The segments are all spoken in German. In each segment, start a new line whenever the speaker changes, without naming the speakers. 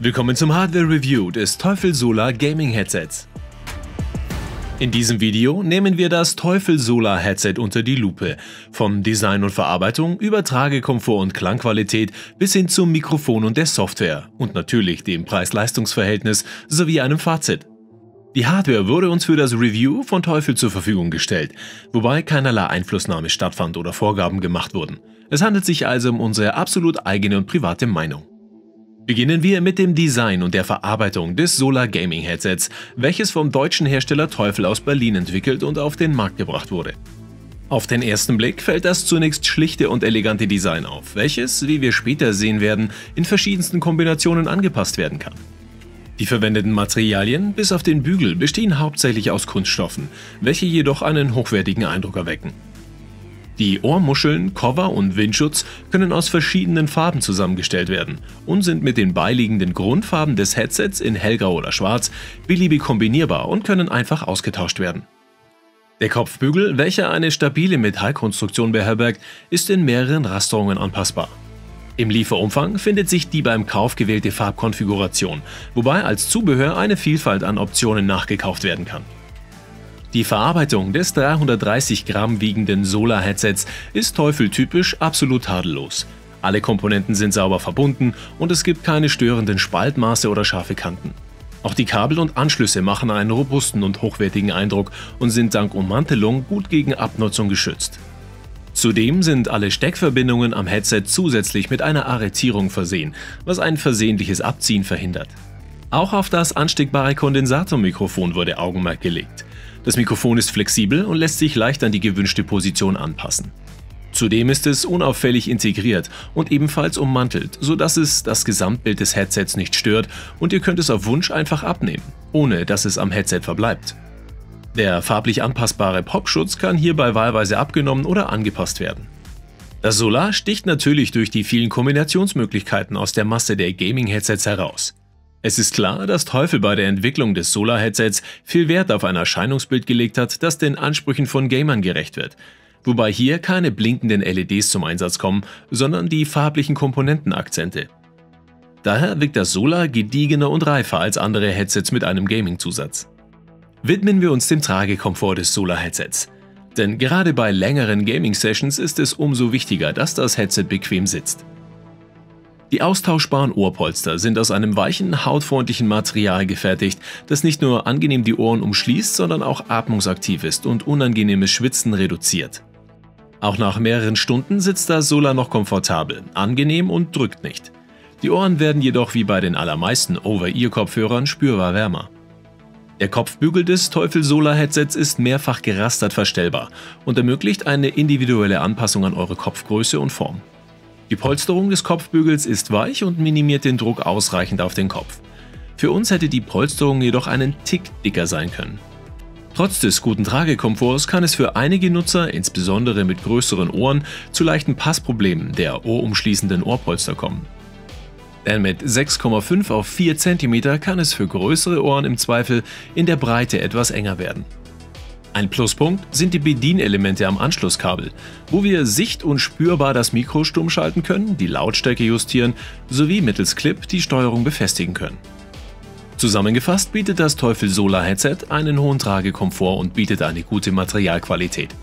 Willkommen zum Hardware Review des Teufel Solar Gaming Headsets. In diesem Video nehmen wir das Teufel Solar Headset unter die Lupe. Vom Design und Verarbeitung über Tragekomfort und Klangqualität bis hin zum Mikrofon und der Software und natürlich dem Preis-Leistungs-Verhältnis sowie einem Fazit. Die Hardware wurde uns für das Review von Teufel zur Verfügung gestellt, wobei keinerlei Einflussnahme stattfand oder Vorgaben gemacht wurden. Es handelt sich also um unsere absolut eigene und private Meinung. Beginnen wir mit dem Design und der Verarbeitung des Solar Gaming Headsets, welches vom deutschen Hersteller Teufel aus Berlin entwickelt und auf den Markt gebracht wurde. Auf den ersten Blick fällt das zunächst schlichte und elegante Design auf, welches, wie wir später sehen werden, in verschiedensten Kombinationen angepasst werden kann. Die verwendeten Materialien, bis auf den Bügel, bestehen hauptsächlich aus Kunststoffen, welche jedoch einen hochwertigen Eindruck erwecken. Die Ohrmuscheln, Cover und Windschutz können aus verschiedenen Farben zusammengestellt werden und sind mit den beiliegenden Grundfarben des Headsets in hellgrau oder schwarz beliebig kombinierbar und können einfach ausgetauscht werden. Der Kopfbügel, welcher eine stabile Metallkonstruktion beherbergt, ist in mehreren Rasterungen anpassbar. Im Lieferumfang findet sich die beim Kauf gewählte Farbkonfiguration, wobei als Zubehör eine Vielfalt an Optionen nachgekauft werden kann. Die Verarbeitung des 330 Gramm wiegenden Solar-Headsets ist teufeltypisch absolut tadellos. Alle Komponenten sind sauber verbunden und es gibt keine störenden Spaltmaße oder scharfe Kanten. Auch die Kabel und Anschlüsse machen einen robusten und hochwertigen Eindruck und sind dank Ummantelung gut gegen Abnutzung geschützt. Zudem sind alle Steckverbindungen am Headset zusätzlich mit einer Arretierung versehen, was ein versehentliches Abziehen verhindert. Auch auf das ansteckbare Kondensatormikrofon wurde Augenmerk gelegt. Das Mikrofon ist flexibel und lässt sich leicht an die gewünschte Position anpassen. Zudem ist es unauffällig integriert und ebenfalls ummantelt, sodass es das Gesamtbild des Headsets nicht stört und ihr könnt es auf Wunsch einfach abnehmen, ohne dass es am Headset verbleibt. Der farblich anpassbare Popschutz kann hierbei wahlweise abgenommen oder angepasst werden. Das Solar sticht natürlich durch die vielen Kombinationsmöglichkeiten aus der Masse der Gaming-Headsets heraus. Es ist klar, dass Teufel bei der Entwicklung des Solar-Headsets viel Wert auf ein Erscheinungsbild gelegt hat, das den Ansprüchen von Gamern gerecht wird. Wobei hier keine blinkenden LEDs zum Einsatz kommen, sondern die farblichen Komponentenakzente. Daher wirkt das Solar gediegener und reifer als andere Headsets mit einem Gaming-Zusatz. Widmen wir uns dem Tragekomfort des Solar-Headsets. Denn gerade bei längeren Gaming-Sessions ist es umso wichtiger, dass das Headset bequem sitzt. Die austauschbaren Ohrpolster sind aus einem weichen, hautfreundlichen Material gefertigt, das nicht nur angenehm die Ohren umschließt, sondern auch atmungsaktiv ist und unangenehmes Schwitzen reduziert. Auch nach mehreren Stunden sitzt das Solar noch komfortabel, angenehm und drückt nicht. Die Ohren werden jedoch wie bei den allermeisten Over-Ear-Kopfhörern spürbar wärmer. Der Kopfbügel des Teufel Solar Headsets ist mehrfach gerastert verstellbar und ermöglicht eine individuelle Anpassung an eure Kopfgröße und Form. Die Polsterung des Kopfbügels ist weich und minimiert den Druck ausreichend auf den Kopf. Für uns hätte die Polsterung jedoch einen Tick dicker sein können. Trotz des guten Tragekomforts kann es für einige Nutzer, insbesondere mit größeren Ohren, zu leichten Passproblemen der ohrumschließenden Ohrpolster kommen. Denn mit 6,5 auf 4 cm kann es für größere Ohren im Zweifel in der Breite etwas enger werden. Ein Pluspunkt sind die Bedienelemente am Anschlusskabel, wo wir sicht- und spürbar das Mikro stumm schalten können, die Lautstärke justieren sowie mittels Clip die Steuerung befestigen können. Zusammengefasst bietet das Teufel Solar Headset einen hohen Tragekomfort und bietet eine gute Materialqualität.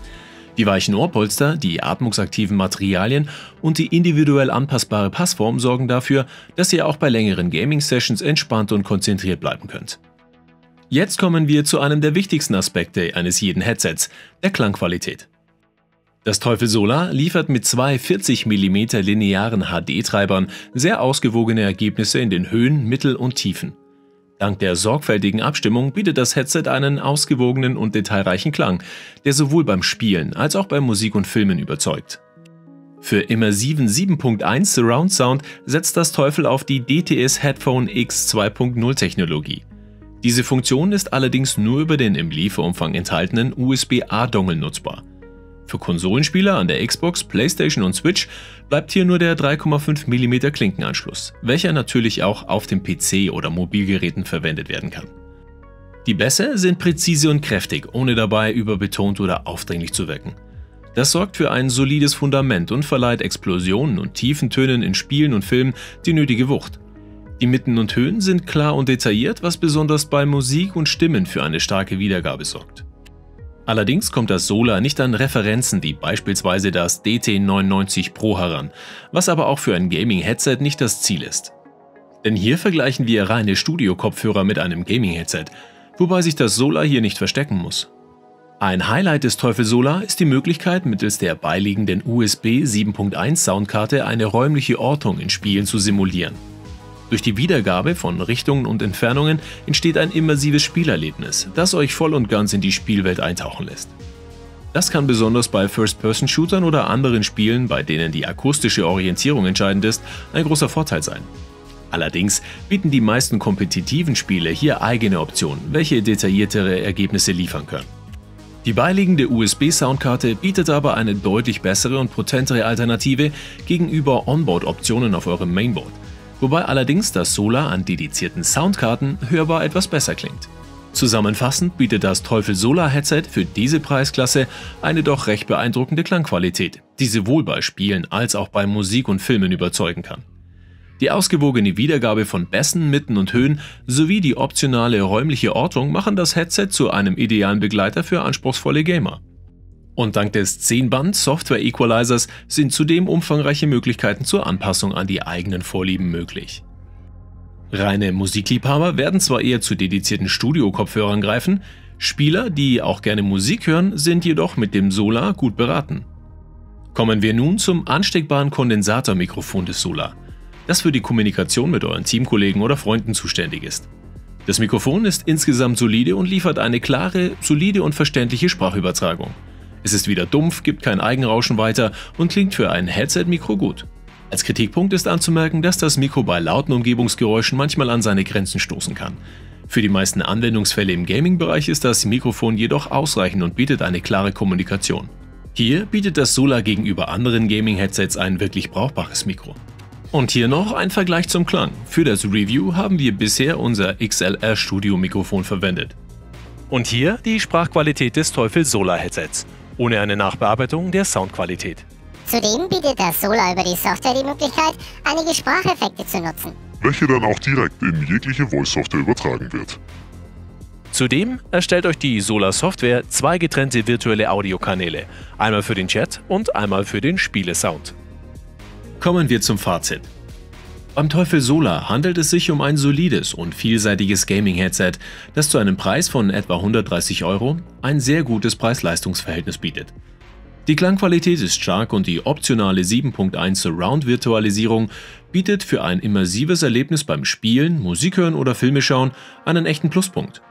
Die weichen Ohrpolster, die atmungsaktiven Materialien und die individuell anpassbare Passform sorgen dafür, dass ihr auch bei längeren Gaming-Sessions entspannt und konzentriert bleiben könnt. Jetzt kommen wir zu einem der wichtigsten Aspekte eines jeden Headsets, der Klangqualität. Das Teufel Solar liefert mit zwei 40 mm linearen HD-Treibern sehr ausgewogene Ergebnisse in den Höhen, Mittel- und Tiefen. Dank der sorgfältigen Abstimmung bietet das Headset einen ausgewogenen und detailreichen Klang, der sowohl beim Spielen als auch bei Musik und Filmen überzeugt. Für immersiven 7.1 Surround Sound setzt das Teufel auf die DTS Headphone X 2.0 Technologie. Diese Funktion ist allerdings nur über den im Lieferumfang enthaltenen USB-A-Dongle nutzbar. Für Konsolenspieler an der Xbox, PlayStation und Switch bleibt hier nur der 3,5 mm Klinkenanschluss, welcher natürlich auch auf dem PC oder Mobilgeräten verwendet werden kann. Die Bässe sind präzise und kräftig, ohne dabei überbetont oder aufdringlich zu wirken. Das sorgt für ein solides Fundament und verleiht Explosionen und tiefen Tönen in Spielen und Filmen die nötige Wucht. Die Mitten und Höhen sind klar und detailliert, was besonders bei Musik und Stimmen für eine starke Wiedergabe sorgt. Allerdings kommt das Solar nicht an Referenzen wie beispielsweise das DT99 Pro heran, was aber auch für ein Gaming-Headset nicht das Ziel ist. Denn hier vergleichen wir reine Studio-Kopfhörer mit einem Gaming-Headset, wobei sich das Solar hier nicht verstecken muss. Ein Highlight des Teufel Solar ist die Möglichkeit, mittels der beiliegenden USB 7.1 Soundkarte eine räumliche Ortung in Spielen zu simulieren. Durch die Wiedergabe von Richtungen und Entfernungen entsteht ein immersives Spielerlebnis, das euch voll und ganz in die Spielwelt eintauchen lässt. Das kann besonders bei First-Person-Shootern oder anderen Spielen, bei denen die akustische Orientierung entscheidend ist, ein großer Vorteil sein. Allerdings bieten die meisten kompetitiven Spiele hier eigene Optionen, welche detailliertere Ergebnisse liefern können. Die beiliegende USB-Soundkarte bietet aber eine deutlich bessere und potentere Alternative gegenüber Onboard-Optionen auf eurem Mainboard, wobei allerdings das Solar an dedizierten Soundkarten hörbar etwas besser klingt. Zusammenfassend bietet das Teufel Solar Headset für diese Preisklasse eine doch recht beeindruckende Klangqualität, die sowohl bei Spielen als auch bei Musik und Filmen überzeugen kann. Die ausgewogene Wiedergabe von Bässen, Mitten und Höhen sowie die optionale räumliche Ortung machen das Headset zu einem idealen Begleiter für anspruchsvolle Gamer. Und dank des 10-Band Software Equalizers sind zudem umfangreiche Möglichkeiten zur Anpassung an die eigenen Vorlieben möglich. Reine Musikliebhaber werden zwar eher zu dedizierten Studio-Kopfhörern greifen, Spieler, die auch gerne Musik hören, sind jedoch mit dem Solar gut beraten. Kommen wir nun zum ansteckbaren Kondensatormikrofon des Solar das für die Kommunikation mit euren Teamkollegen oder Freunden zuständig ist. Das Mikrofon ist insgesamt solide und liefert eine klare, solide und verständliche Sprachübertragung. Es ist wieder dumpf, gibt kein Eigenrauschen weiter und klingt für ein Headset-Mikro gut. Als Kritikpunkt ist anzumerken, dass das Mikro bei lauten Umgebungsgeräuschen manchmal an seine Grenzen stoßen kann. Für die meisten Anwendungsfälle im Gaming-Bereich ist das Mikrofon jedoch ausreichend und bietet eine klare Kommunikation. Hier bietet das Solar gegenüber anderen Gaming-Headsets ein wirklich brauchbares Mikro. Und hier noch ein Vergleich zum Klang. Für das Review haben wir bisher unser XLR Studio Mikrofon verwendet. Und hier die Sprachqualität des Teufel Solar Headsets, ohne eine Nachbearbeitung der Soundqualität.
Zudem bietet das Solar über die Software die Möglichkeit, einige Spracheffekte zu nutzen,
welche dann auch direkt in jegliche Voice-Software übertragen wird.
Zudem erstellt euch die Solar Software zwei getrennte virtuelle Audiokanäle, einmal für den Chat und einmal für den Spielesound. Kommen wir zum Fazit. Beim Teufel Solar handelt es sich um ein solides und vielseitiges Gaming-Headset, das zu einem Preis von etwa 130 Euro ein sehr gutes Preis-Leistungs-Verhältnis bietet. Die Klangqualität ist stark und die optionale 7.1 Surround-Virtualisierung bietet für ein immersives Erlebnis beim Spielen, Musik hören oder Filme schauen einen echten Pluspunkt.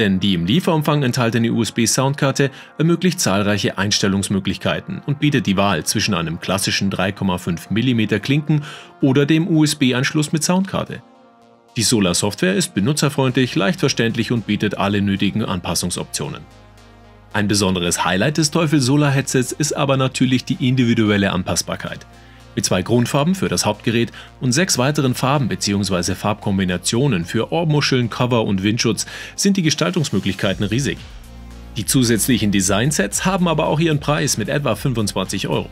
Denn die im Lieferumfang enthaltene USB-Soundkarte ermöglicht zahlreiche Einstellungsmöglichkeiten und bietet die Wahl zwischen einem klassischen 3,5 mm Klinken oder dem USB-Anschluss mit Soundkarte. Die Solar Software ist benutzerfreundlich, leicht verständlich und bietet alle nötigen Anpassungsoptionen. Ein besonderes Highlight des Teufel Solar Headsets ist aber natürlich die individuelle Anpassbarkeit. Mit zwei Grundfarben für das Hauptgerät und sechs weiteren Farben bzw. Farbkombinationen für Ohrmuscheln, Cover und Windschutz sind die Gestaltungsmöglichkeiten riesig. Die zusätzlichen Designsets haben aber auch ihren Preis mit etwa 25 Euro.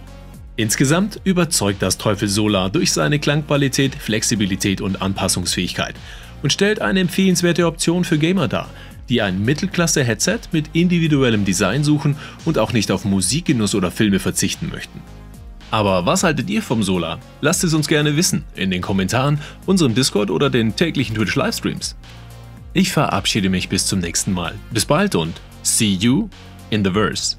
Insgesamt überzeugt das Teufel Solar durch seine Klangqualität, Flexibilität und Anpassungsfähigkeit und stellt eine empfehlenswerte Option für Gamer dar, die ein Mittelklasse-Headset mit individuellem Design suchen und auch nicht auf Musikgenuss oder Filme verzichten möchten. Aber was haltet ihr vom Solar? Lasst es uns gerne wissen in den Kommentaren, unserem Discord oder den täglichen Twitch Livestreams. Ich verabschiede mich bis zum nächsten Mal. Bis bald und see you in the verse.